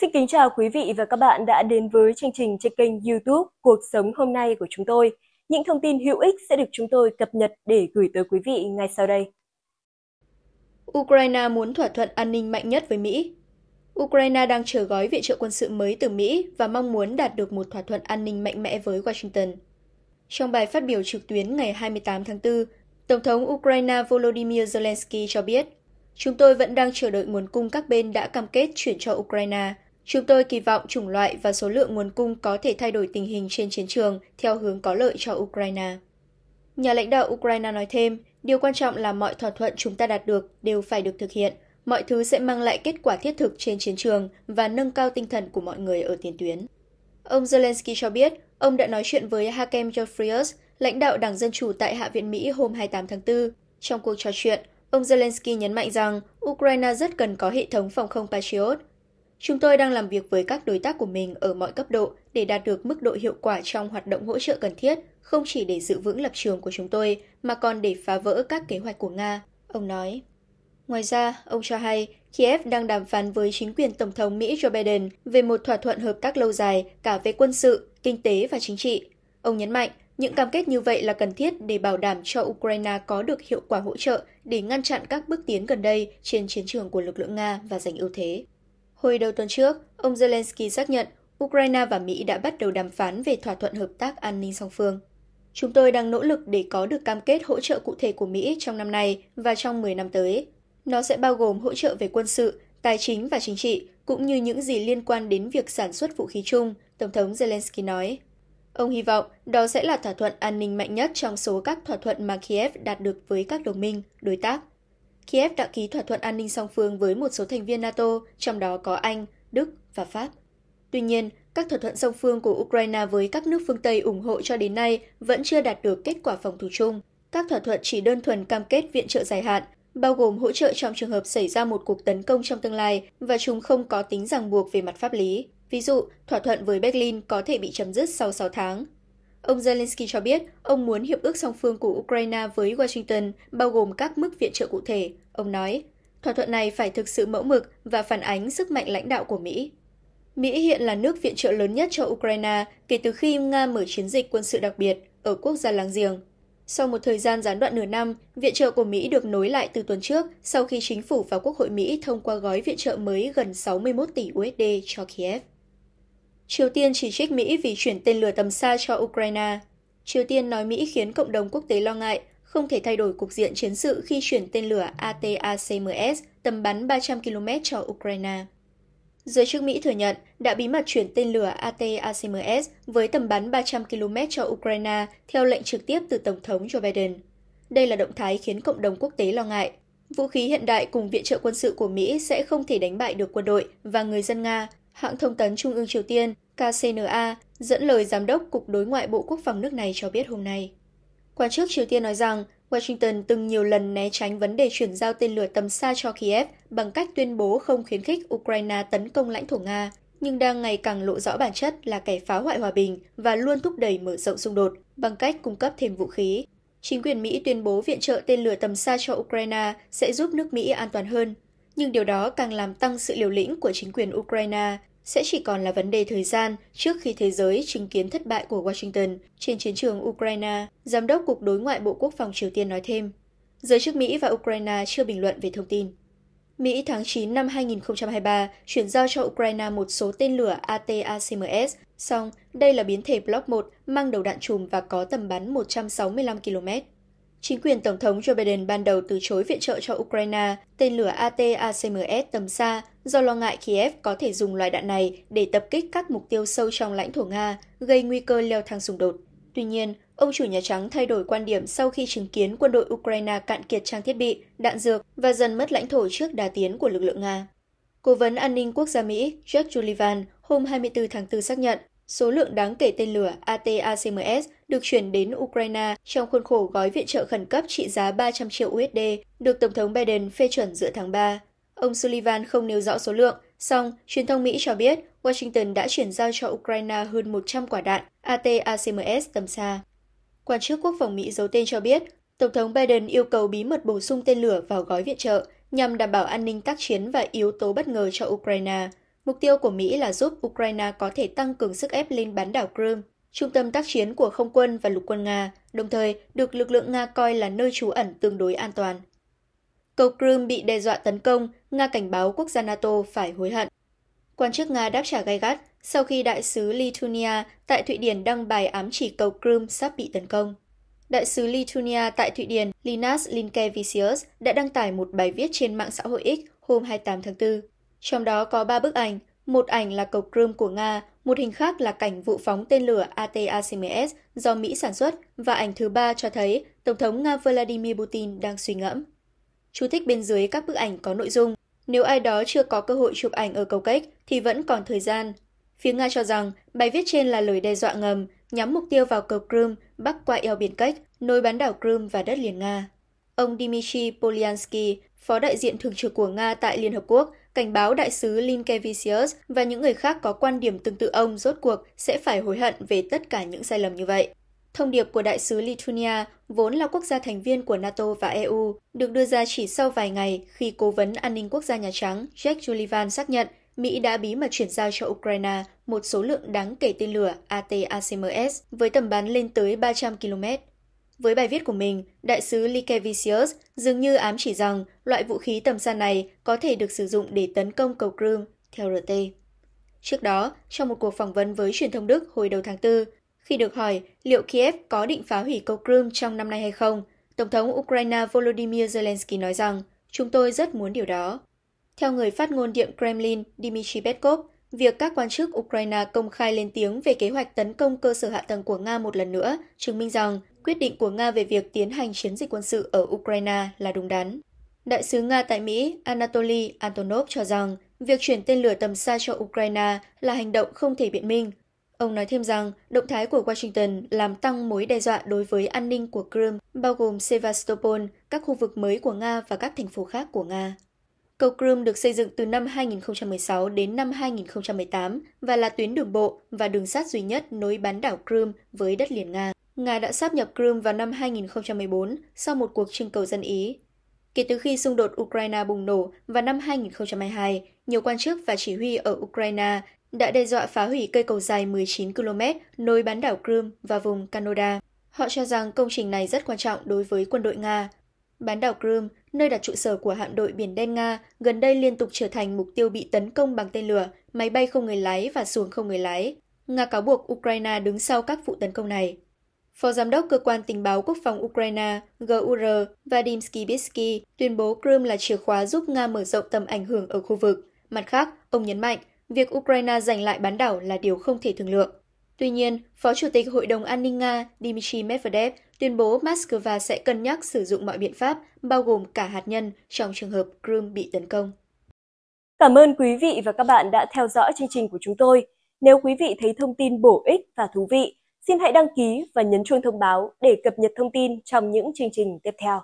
Xin kính chào quý vị và các bạn đã đến với chương trình trên kênh YouTube Cuộc sống hôm nay của chúng tôi. Những thông tin hữu ích sẽ được chúng tôi cập nhật để gửi tới quý vị ngay sau đây. Ukraine muốn thỏa thuận an ninh mạnh nhất với Mỹ. Ukraine đang chờ gói viện trợ quân sự mới từ Mỹ và mong muốn đạt được một thỏa thuận an ninh mạnh mẽ với Washington. Trong bài phát biểu trực tuyến ngày 28 tháng 4, Tổng thống Ukraine Volodymyr Zelensky cho biết, Chúng tôi vẫn đang chờ đợi nguồn cung các bên đã cam kết chuyển cho Ukraine. Chúng tôi kỳ vọng chủng loại và số lượng nguồn cung có thể thay đổi tình hình trên chiến trường theo hướng có lợi cho Ukraine. Nhà lãnh đạo Ukraine nói thêm, điều quan trọng là mọi thỏa thuận chúng ta đạt được đều phải được thực hiện. Mọi thứ sẽ mang lại kết quả thiết thực trên chiến trường và nâng cao tinh thần của mọi người ở tiền tuyến. Ông Zelensky cho biết, ông đã nói chuyện với Hakeem Jeffries, lãnh đạo Đảng Dân Chủ tại Hạ viện Mỹ hôm 28 tháng 4. Trong cuộc trò chuyện, Ông Zelensky nhấn mạnh rằng Ukraine rất cần có hệ thống phòng không Patriot. Chúng tôi đang làm việc với các đối tác của mình ở mọi cấp độ để đạt được mức độ hiệu quả trong hoạt động hỗ trợ cần thiết, không chỉ để giữ vững lập trường của chúng tôi, mà còn để phá vỡ các kế hoạch của Nga, ông nói. Ngoài ra, ông cho hay Kiev đang đàm phán với chính quyền Tổng thống Mỹ Joe Biden về một thỏa thuận hợp tác lâu dài cả về quân sự, kinh tế và chính trị. Ông nhấn mạnh những cam kết như vậy là cần thiết để bảo đảm cho Ukraine có được hiệu quả hỗ trợ để ngăn chặn các bước tiến gần đây trên chiến trường của lực lượng Nga và giành ưu thế. Hồi đầu tuần trước, ông Zelensky xác nhận Ukraine và Mỹ đã bắt đầu đàm phán về thỏa thuận hợp tác an ninh song phương. Chúng tôi đang nỗ lực để có được cam kết hỗ trợ cụ thể của Mỹ trong năm nay và trong 10 năm tới. Nó sẽ bao gồm hỗ trợ về quân sự, tài chính và chính trị, cũng như những gì liên quan đến việc sản xuất vũ khí chung, Tổng thống Zelensky nói. Ông hy vọng đó sẽ là thỏa thuận an ninh mạnh nhất trong số các thỏa thuận mà Kiev đạt được với các đồng minh, đối tác. Kiev đã ký thỏa thuận an ninh song phương với một số thành viên NATO, trong đó có Anh, Đức và Pháp. Tuy nhiên, các thỏa thuận song phương của Ukraine với các nước phương Tây ủng hộ cho đến nay vẫn chưa đạt được kết quả phòng thủ chung. Các thỏa thuận chỉ đơn thuần cam kết viện trợ dài hạn, bao gồm hỗ trợ trong trường hợp xảy ra một cuộc tấn công trong tương lai và chúng không có tính ràng buộc về mặt pháp lý. Ví dụ, thỏa thuận với Berlin có thể bị chấm dứt sau 6 tháng. Ông Zelensky cho biết ông muốn hiệp ước song phương của Ukraine với Washington bao gồm các mức viện trợ cụ thể. Ông nói, thỏa thuận này phải thực sự mẫu mực và phản ánh sức mạnh lãnh đạo của Mỹ. Mỹ hiện là nước viện trợ lớn nhất cho Ukraine kể từ khi Nga mở chiến dịch quân sự đặc biệt ở quốc gia láng giềng. Sau một thời gian gián đoạn nửa năm, viện trợ của Mỹ được nối lại từ tuần trước sau khi chính phủ và Quốc hội Mỹ thông qua gói viện trợ mới gần 61 tỷ USD cho Kiev. Triều Tiên chỉ trích Mỹ vì chuyển tên lửa tầm xa cho Ukraine. Triều Tiên nói Mỹ khiến cộng đồng quốc tế lo ngại, không thể thay đổi cục diện chiến sự khi chuyển tên lửa ATACMS tầm bắn 300 km cho Ukraine. Giới chức Mỹ thừa nhận đã bí mật chuyển tên lửa ATACMS với tầm bắn 300 km cho Ukraine theo lệnh trực tiếp từ Tổng thống Joe Biden. Đây là động thái khiến cộng đồng quốc tế lo ngại. Vũ khí hiện đại cùng viện trợ quân sự của Mỹ sẽ không thể đánh bại được quân đội và người dân Nga Hãng thông tấn Trung ương Triều Tiên KCNA dẫn lời Giám đốc Cục Đối ngoại Bộ Quốc phòng nước này cho biết hôm nay. Quan chức Triều Tiên nói rằng Washington từng nhiều lần né tránh vấn đề chuyển giao tên lửa tầm xa cho Kiev bằng cách tuyên bố không khuyến khích Ukraine tấn công lãnh thổ Nga, nhưng đang ngày càng lộ rõ bản chất là kẻ phá hoại hòa bình và luôn thúc đẩy mở rộng xung đột bằng cách cung cấp thêm vũ khí. Chính quyền Mỹ tuyên bố viện trợ tên lửa tầm xa cho Ukraine sẽ giúp nước Mỹ an toàn hơn, nhưng điều đó càng làm tăng sự liều lĩnh của chính quyền Ukraine sẽ chỉ còn là vấn đề thời gian trước khi thế giới chứng kiến thất bại của Washington trên chiến trường Ukraine, Giám đốc Cục Đối ngoại Bộ Quốc phòng Triều Tiên nói thêm. Giới chức Mỹ và Ukraine chưa bình luận về thông tin. Mỹ tháng 9 năm 2023 chuyển giao cho Ukraine một số tên lửa ATACMS, song đây là biến thể Block 1 mang đầu đạn chùm và có tầm bắn 165 km. Chính quyền Tổng thống Joe Biden ban đầu từ chối viện trợ cho Ukraine tên lửa AT-ACMS tầm xa do lo ngại Kiev có thể dùng loại đạn này để tập kích các mục tiêu sâu trong lãnh thổ Nga, gây nguy cơ leo thang xung đột. Tuy nhiên, ông chủ Nhà Trắng thay đổi quan điểm sau khi chứng kiến quân đội Ukraine cạn kiệt trang thiết bị, đạn dược và dần mất lãnh thổ trước đà tiến của lực lượng Nga. Cố vấn an ninh quốc gia Mỹ Jack Sullivan hôm 24 tháng 4 xác nhận số lượng đáng kể tên lửa ATACMS được chuyển đến Ukraine trong khuôn khổ gói viện trợ khẩn cấp trị giá 300 triệu USD được Tổng thống Biden phê chuẩn giữa tháng 3. Ông Sullivan không nêu rõ số lượng, song truyền thông Mỹ cho biết Washington đã chuyển giao cho Ukraine hơn 100 quả đạn ATACMS tầm xa. Quan chức quốc phòng Mỹ giấu tên cho biết, Tổng thống Biden yêu cầu bí mật bổ sung tên lửa vào gói viện trợ nhằm đảm bảo an ninh tác chiến và yếu tố bất ngờ cho Ukraine. Mục tiêu của Mỹ là giúp Ukraine có thể tăng cường sức ép lên bán đảo Crimea, trung tâm tác chiến của không quân và lục quân Nga, đồng thời được lực lượng Nga coi là nơi trú ẩn tương đối an toàn. Cầu Crimea bị đe dọa tấn công, Nga cảnh báo quốc gia NATO phải hối hận. Quan chức Nga đáp trả gay gắt sau khi đại sứ Lithuania tại Thụy Điển đăng bài ám chỉ cầu Crimea sắp bị tấn công. Đại sứ Lithuania tại Thụy Điển Linas Linkevicius đã đăng tải một bài viết trên mạng xã hội X hôm 28 tháng 4. Trong đó có ba bức ảnh, một ảnh là cầu Crimea của Nga, một hình khác là cảnh vụ phóng tên lửa AT-ACMS do Mỹ sản xuất và ảnh thứ ba cho thấy Tổng thống Nga Vladimir Putin đang suy ngẫm. Chú thích bên dưới các bức ảnh có nội dung, nếu ai đó chưa có cơ hội chụp ảnh ở cầu cách thì vẫn còn thời gian. Phía Nga cho rằng bài viết trên là lời đe dọa ngầm, nhắm mục tiêu vào cầu Crimea bắc qua eo biển cách, nối bán đảo Crimea và đất liền Nga. Ông Dmitry Polyansky, phó đại diện thường trực của Nga tại Liên Hợp Quốc, cảnh báo đại sứ Linkevicius và những người khác có quan điểm tương tự ông rốt cuộc sẽ phải hối hận về tất cả những sai lầm như vậy. Thông điệp của đại sứ Lithuania, vốn là quốc gia thành viên của NATO và EU, được đưa ra chỉ sau vài ngày khi Cố vấn An ninh Quốc gia Nhà Trắng jack Sullivan xác nhận Mỹ đã bí mật chuyển giao cho Ukraine một số lượng đáng kể tên lửa AT-ACMS với tầm bắn lên tới 300 km. Với bài viết của mình, đại sứ Likevicius dường như ám chỉ rằng loại vũ khí tầm xa này có thể được sử dụng để tấn công cầu Crimea, theo RT. Trước đó, trong một cuộc phỏng vấn với truyền thông Đức hồi đầu tháng 4, khi được hỏi liệu Kiev có định phá hủy cầu Crimea trong năm nay hay không, Tổng thống Ukraine Volodymyr Zelensky nói rằng chúng tôi rất muốn điều đó. Theo người phát ngôn Điện Kremlin Dmitry Peskov, việc các quan chức Ukraine công khai lên tiếng về kế hoạch tấn công cơ sở hạ tầng của Nga một lần nữa chứng minh rằng quyết định của Nga về việc tiến hành chiến dịch quân sự ở Ukraine là đúng đắn. Đại sứ Nga tại Mỹ Anatoly Antonov cho rằng việc chuyển tên lửa tầm xa cho Ukraine là hành động không thể biện minh. Ông nói thêm rằng động thái của Washington làm tăng mối đe dọa đối với an ninh của Crimea, bao gồm Sevastopol, các khu vực mới của Nga và các thành phố khác của Nga. Cầu Crimea được xây dựng từ năm 2016 đến năm 2018 và là tuyến đường bộ và đường sắt duy nhất nối bán đảo Crimea với đất liền Nga. Nga đã sáp nhập Crimea vào năm 2014 sau một cuộc trưng cầu dân Ý. Kể từ khi xung đột Ukraine bùng nổ vào năm 2022, nhiều quan chức và chỉ huy ở Ukraine đã đe dọa phá hủy cây cầu dài 19 km nối bán đảo Crimea và vùng Canada. Họ cho rằng công trình này rất quan trọng đối với quân đội Nga. Bán đảo Crimea, nơi đặt trụ sở của hạm đội Biển Đen Nga, gần đây liên tục trở thành mục tiêu bị tấn công bằng tên lửa, máy bay không người lái và xuồng không người lái. Nga cáo buộc Ukraine đứng sau các vụ tấn công này. Phó Giám đốc Cơ quan Tình báo Quốc phòng Ukraine GUR Vadim Skibitsky tuyên bố Crimea là chìa khóa giúp Nga mở rộng tầm ảnh hưởng ở khu vực. Mặt khác, ông nhấn mạnh, việc Ukraine giành lại bán đảo là điều không thể thương lượng. Tuy nhiên, Phó Chủ tịch Hội đồng An ninh Nga Dmitry Medvedev tuyên bố Moscow sẽ cân nhắc sử dụng mọi biện pháp, bao gồm cả hạt nhân, trong trường hợp Crimea bị tấn công. Cảm ơn quý vị và các bạn đã theo dõi chương trình của chúng tôi. Nếu quý vị thấy thông tin bổ ích và thú vị, xin hãy đăng ký và nhấn chuông thông báo để cập nhật thông tin trong những chương trình tiếp theo.